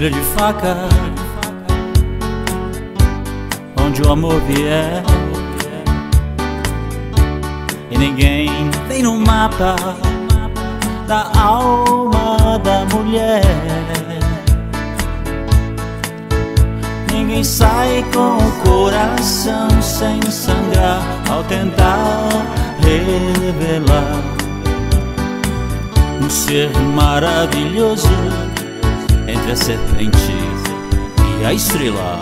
tira de faca Onde o amor vier. E ninguém tem no mapa Da alma da mulher. Ninguém sai com o coração sem sangrar Ao tentar revelar Um ser maravilhoso a serpente e a estrela.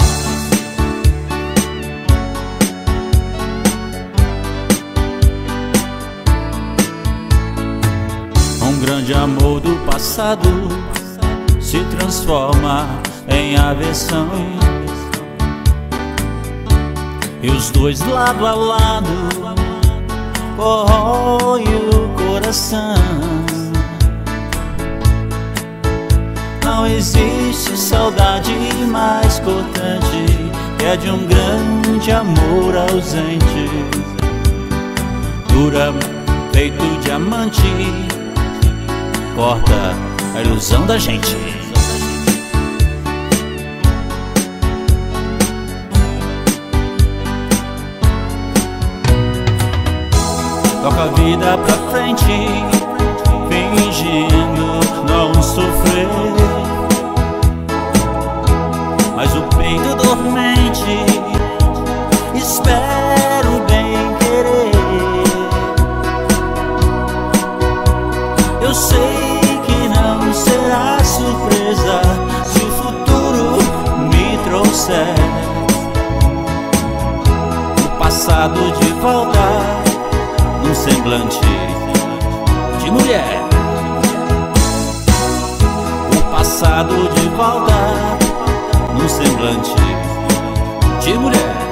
Um grande amor do passado se transforma em aversão. E os dois lado a lado corrói o coração. Existe saudade mais cortante que a de um grande amor ausente. Dura, feito diamante, corta a ilusão da gente. Toca a vida pra frente, fingindo não sofrer. Espera o bem querer. Eu sei que não será surpresa se o futuro me trouxer o passado de volta num semblante de mulher. O passado de volta num semblante de mulher.